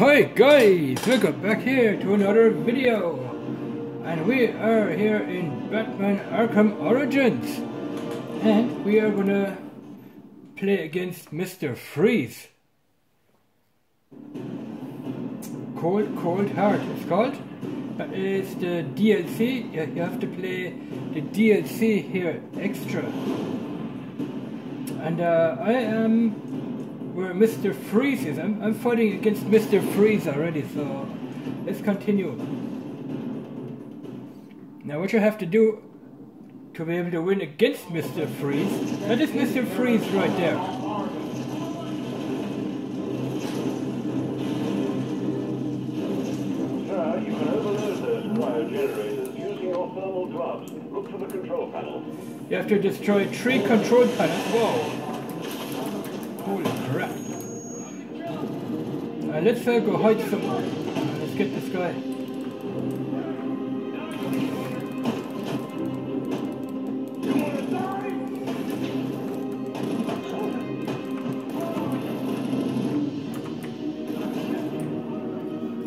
Hi guys, welcome back here to another video. And we are here in Batman Arkham Origins. And we are gonna play against Mr. Freeze. Cold Cold Heart it's called. That is the DLC you have to play the DLC here extra. And uh, I am where Mr. Freeze is. I'm, I'm fighting against Mr. Freeze already, so let's continue. Now what you have to do to be able to win against Mr. Freeze, that is Mr. Freeze right there. You can overload those cryogenerators using your thermal gloves. Look for the control panel. You have to destroy three control panels. Whoa. Holy crap. Let's uh, go hide somewhere. Let's get this guy.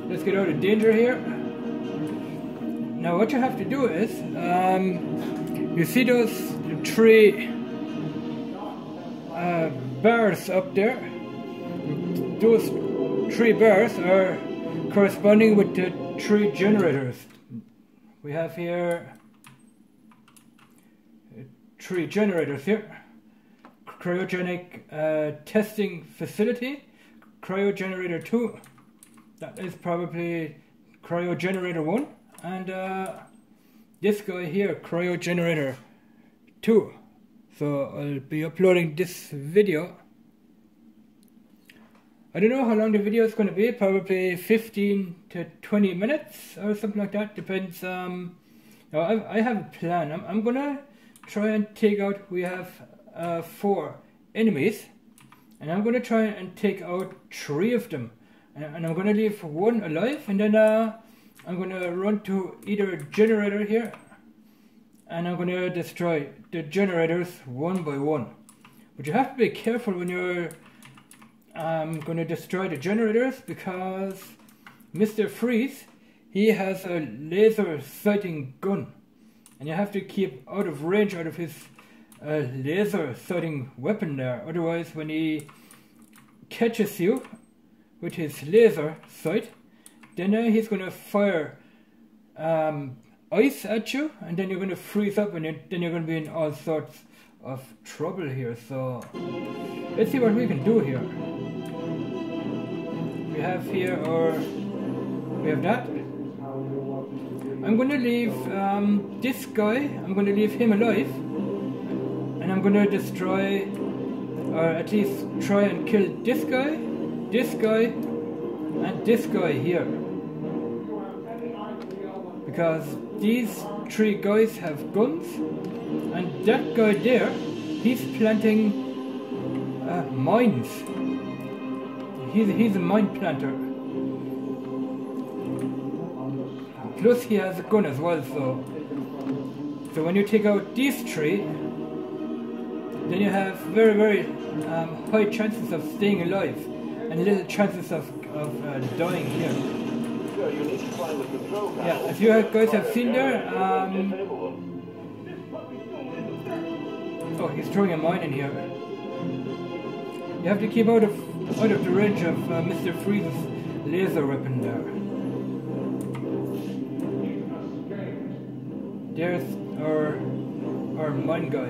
Let's get out of danger here. Now what you have to do is, um, you see those three uh, bars up there? Those three bars are corresponding with the three generators. We have here three generators here. Cryogenic uh, testing facility, cryogenerator 2, that is probably cryogenerator 1, and uh, this guy here, cryogenerator 2. So I'll be uploading this video. I don't know how long the video is going to be, probably 15 to 20 minutes or something like that, depends. Um, no, I, I have a plan. I'm, I'm going to try and take out, we have uh, four enemies, and I'm going to try and take out three of them. And, and I'm going to leave one alive, and then uh, I'm going to run to either generator here and I'm gonna destroy the generators one by one. But you have to be careful when you're um, gonna destroy the generators because Mr. Freeze, he has a laser sighting gun. And you have to keep out of range out of his uh, laser sighting weapon there. Otherwise, when he catches you with his laser sight, then uh, he's gonna fire um, ice at you and then you're going to freeze up and then you're going to be in all sorts of trouble here so let's see what we can do here have here or we have that I'm going to leave um, this guy I'm going to leave him alive and I'm going to destroy or at least try and kill this guy this guy and this guy here. Because these three guys have guns and that guy there he's planting uh, mines he's, he's a mine planter plus he has a gun as well so so when you take out these three then you have very very um, high chances of staying alive and little chances of, of uh, dying here yeah, if you guys have seen there, um, oh, he's throwing a mine in here. You have to keep out of out of the range of uh, Mr. Freeze's laser weapon there. There's our our mine guy.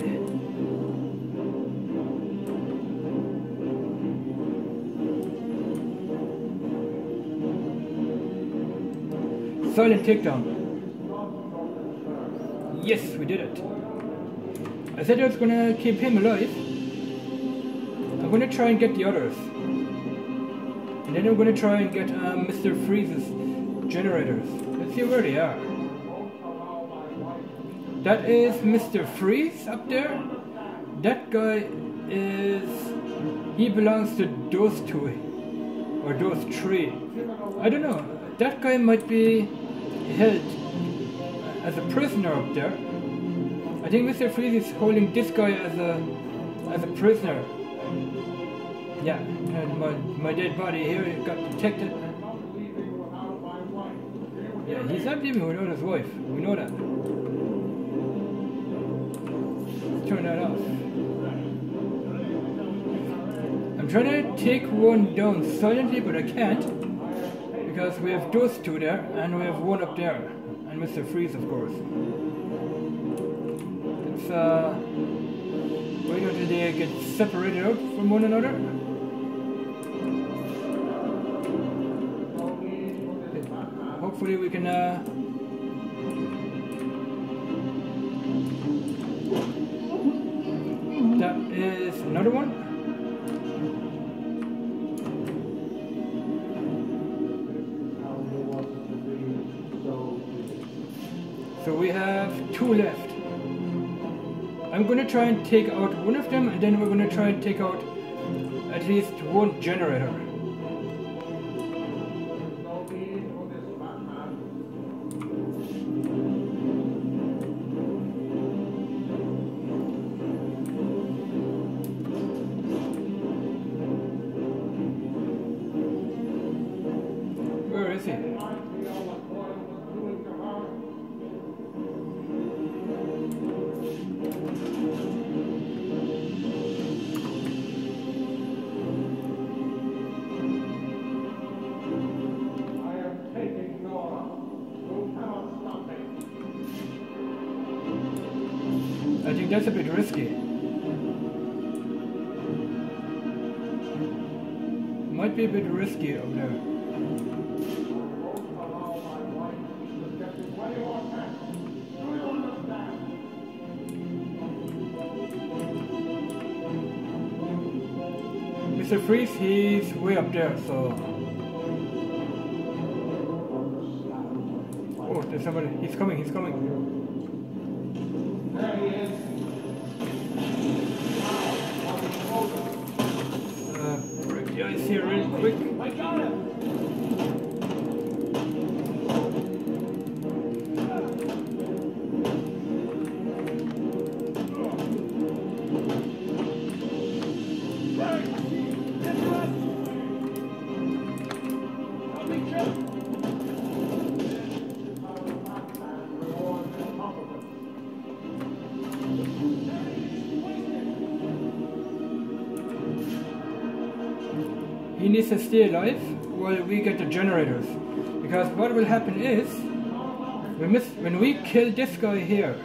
Silent takedown. Yes, we did it. I said I was gonna keep him alive. Gonna try and get the others. And then I'm gonna try and get um, Mr. Freeze's generators. Let's see where they are. That is Mr. Freeze up there. That guy is... He belongs to those two. Or those three. I don't know. That guy might be held as a prisoner up there. I think Mr. Freeze is holding this guy as a as a prisoner. Yeah, and my, my dead body here got detected. Yeah, he's not leaving without his wife. We know that. Let's turn that off. I'm trying to take one down silently, but I can't. Because we have those two there, and we have one up there. And Mr. Freeze, of course. It's, uh... Wait until they get separated out from one another. Hopefully we can, uh... That is another one. So we have two left. I'm gonna try and take out one of them and then we're gonna try and take out at least one generator. That's a bit risky. Might be a bit risky up there. Mr. Freeze, he's way up there, so. Oh, there's somebody. He's coming, he's coming. Here real quick. He needs to stay alive while we get the generators. Because what will happen is, when, when we kill this guy here,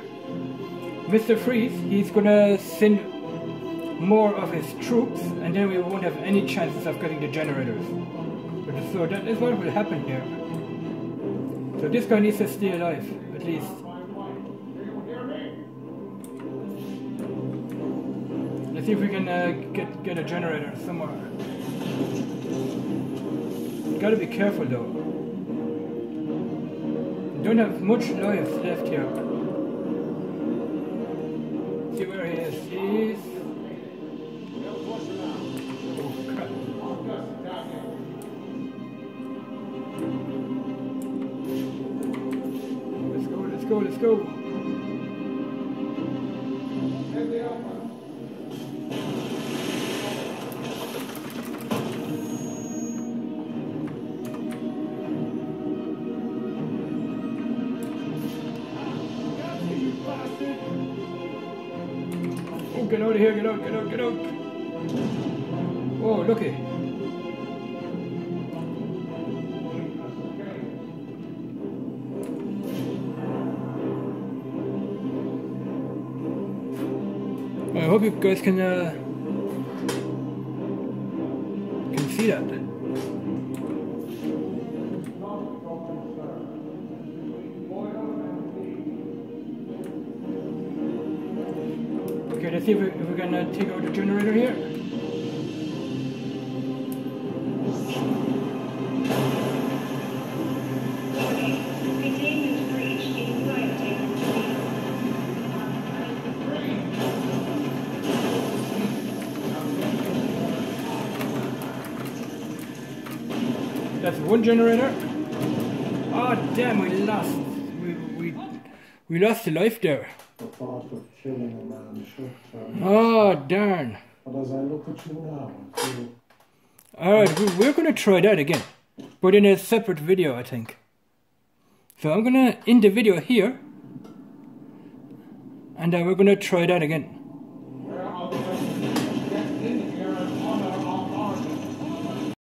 Mr. Freeze, he's gonna send more of his troops, and then we won't have any chances of getting the generators. So that is what will happen here. So this guy needs to stay alive, at least. Let's see if we can uh, get get a generator somewhere. Gotta be careful though. Don't have much life left here. See where he is. He's. Oh crap. Let's go, let's go, let's go. Out here, get out, get out, get out. Oh, looky. I hope you guys can uh, can see that. Okay, let's see if, we, if gonna take out the generator here. That's one generator. Oh damn, we lost. We we we lost a life there. Oh darn. But as I look at you now, feel All right, we, we're gonna try that again, but in a separate video, I think. So I'm gonna end the video here, and uh, we're gonna try that again.